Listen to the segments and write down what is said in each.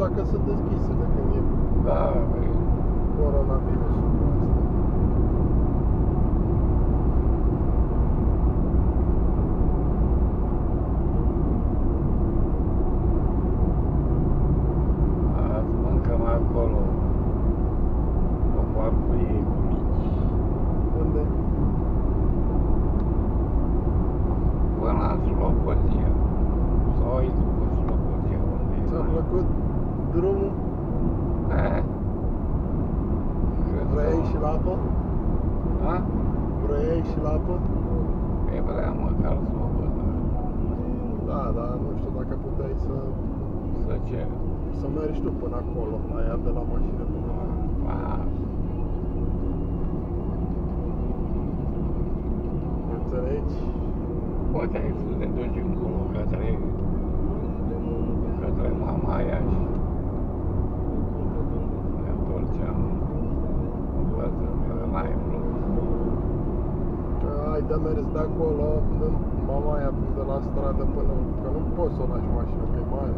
închise de când e Da, băi. coronavirusul ăsta. Azi mâncăm acolo o farfurie cu mici. Unde? Până la Slobozia. Sau aici după Slobozia, unde e Ți-a mai- plăcut drumul? Eh. Cât Vrei sau- și la apă? Da? Vrei și la apă? E vrea măcar să o văd. Da, dar nu știu dacă puteai să, Să cer. să mergi tu până acolo, la ea de la mașină până la... Ah, Înțelegi? puteai să te duci încolo către, către Mamaia și în față, că n-ai vrut. Că ai de mers de acolo, în Mamaia, de la stradă până... Că nu poți să o lași mașina, că e mare.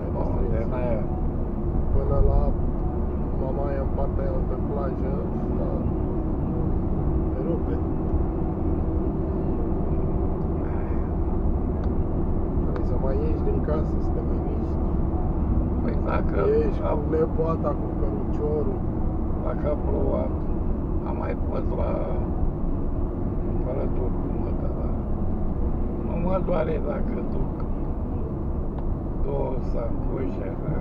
Ai de Unde strâns. n-ai Până la Mamaia, în partea aia de plajă, da, te rupe. Trebuie să mai ieși din casă, să te mai miști. Păi dacă Ești a, cu nepoata, cu căruciorul. Dacă a plouat, am mai fost la cumpărături cu mătă, dar nu mă doare dacă duc două sacoși așa,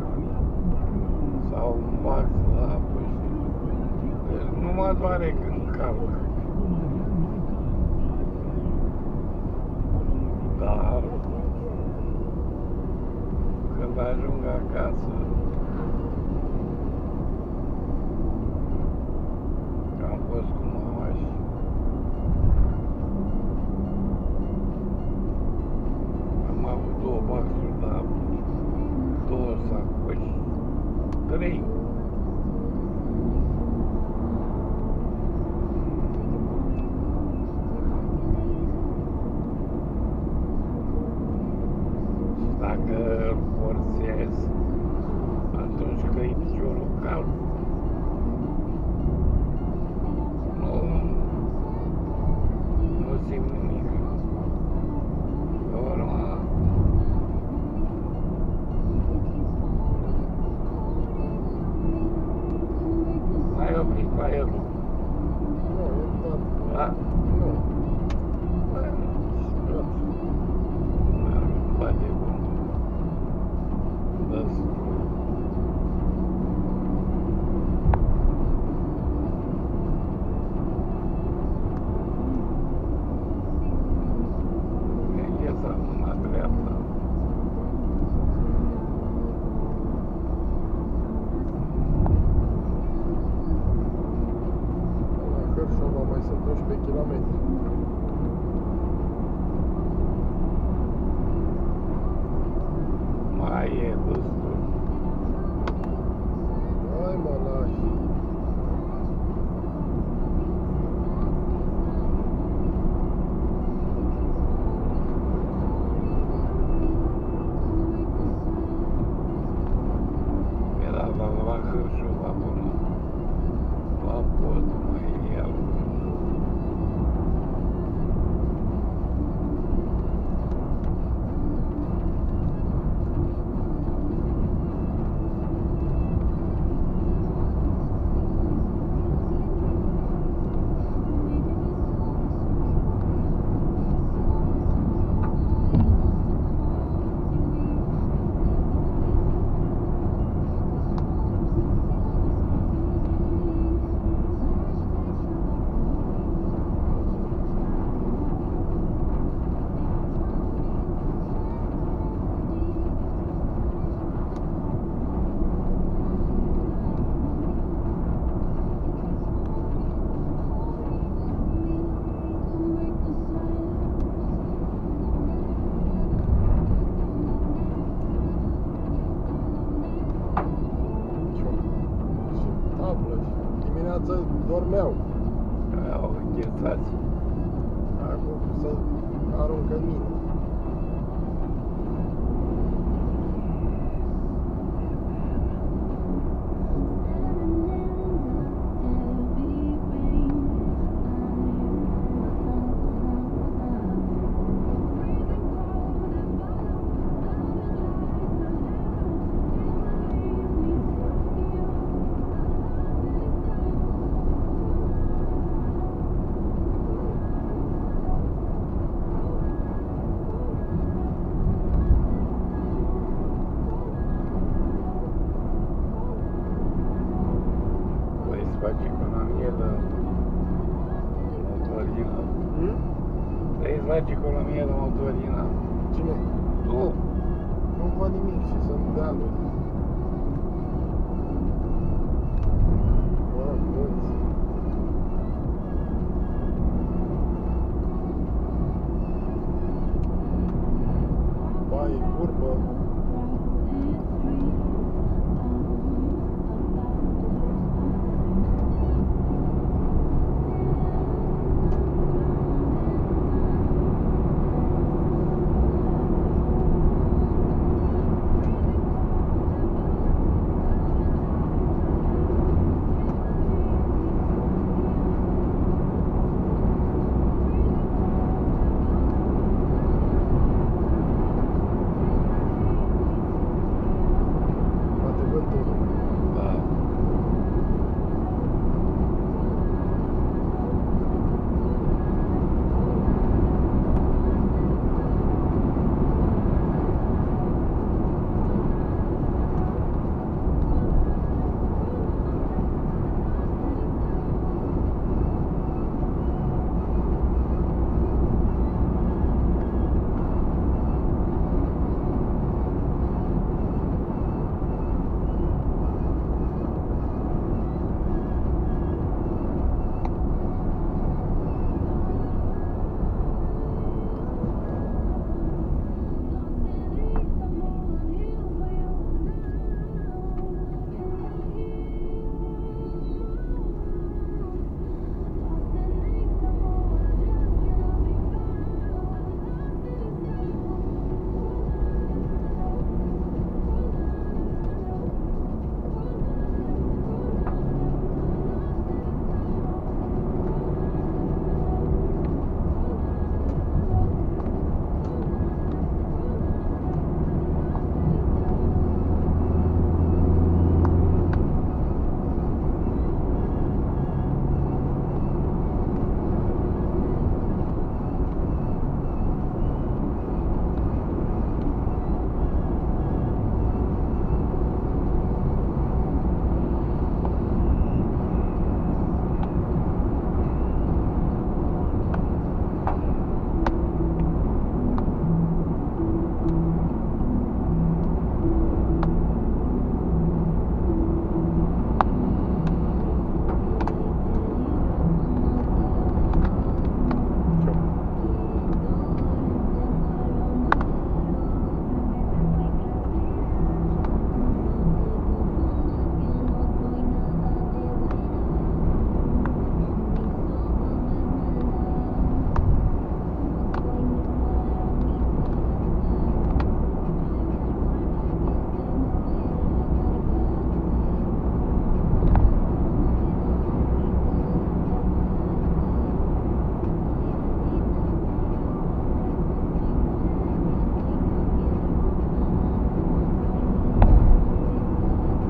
sau un vax la apă și deci nu mă doare când calc. Dar când ajung acasă că am fost cu mama și am avut două baxuri de apă, două sacoși, trei. Și dacă îl forțez, atunci că e piciorul cald. Nu, nu simt nimic. Pe urmă, ai oprit aerul, Nu, e tot. da? Faci economie la motorină. Hmm? Vrei să faci economie la motorină? Cine? Tu? Nu văd nimic și sunt dealuri.